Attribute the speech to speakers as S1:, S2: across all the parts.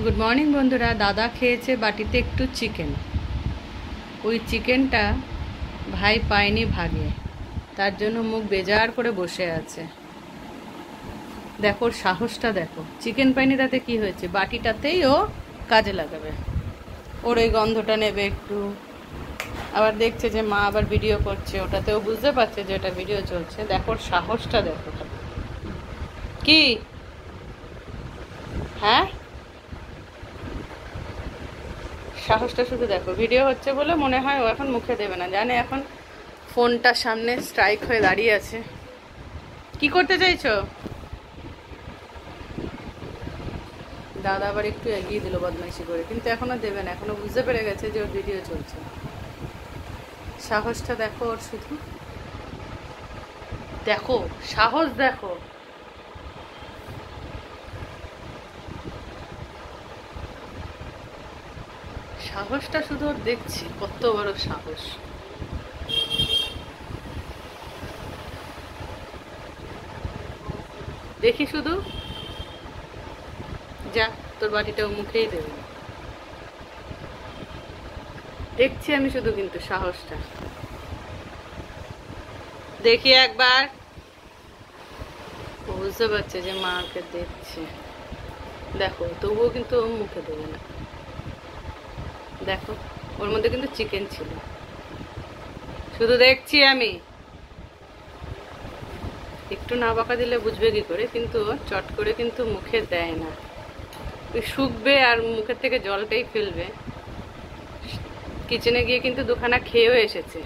S1: Good morning বন্ধুরা। দাদা খেয়েছে বাটিতে একটু চিকেন ওই চিকেনটা ভাই পায়নি ভাগে। তার জন্য মুখ বেজার করে বসে আছে। দেখো সাহসটা দেখো। চিকেন পাইনি তাতে কি হয়েছে? বাটিটাতেই ও কাজে লাগাবে। ওর ওই গন্ধটা নেবে একটু। আবার দেখছে যে মা আবার ভিডিও করছে। ওটাতেও বুঝতে পারছে যে ওটা ভিডিও চলছে। দেখো সাহসটা দেখো। কি? হ্যাঁ? সাহসটা শুধু দেখো। ভিডিও হচ্ছে বলে মনে হয় ও এখন মুখে দেবে না। জানে এখন ফোনটার সামনে স্ট্রাইক হয়ে দাঁড়িয়ে আছে। কি করতে চাইছো? দাদা আবার একটু এগিয়ে দিল বদমাইশি করে, কিন্তু এখনও দেবে না। এখনও বুঝতে পেরে গেছে যে ওর ভিডিও চলছে। সাহসটা দেখো ওর শুধু। দেখো, সাহস দেখো। সাহসটা শুধু ওর দেখছি, কত বড় সাহস। দেখি শুধু। যা, তোর বাটিটাও মুখেই দেবে। দেখছি আমি শুধু কিন্তু সাহসটা। দেখি একবার। বুঝতে পারছে যে মাকে দেখছে। দেখো, তবুও কিন্তু মুখে দেবে না। দেখো, ওর মধ্যে কিন্তু চিকেন ছিল। শুধু দেখছি আমি। একটু না বাঁকা দিলে বুঝবে কি করে, কিন্তু চট করে কিন্তু মুখে দেয় না। শুকবে আর মুখের থেকে জলটাই ফেলবে। কিচেনে গিয়ে কিন্তু দুখানা খেয়েও এসেছে।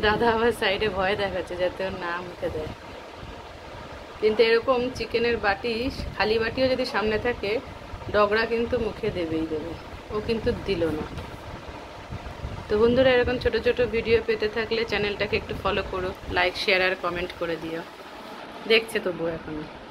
S1: দাদা আবার সাইডে ভয় দেখাচ্ছে যাতে ওর না মুখে দেয়। কিন্তু এরকম চিকেনের বাটি, খালি বাটিও যদি সামনে থাকে ডগরা কিন্তু মুখে দেবেই দেবে। ও কিন্তু দিল না। তো বন্ধুরা, এরকম ছোট ছোট ভিডিও পেতে থাকলে চ্যানেলটাকে একটু ফলো করো লাইক শেয়ার আর কমেন্ট করে দিও। দেখছে তবু এখনও।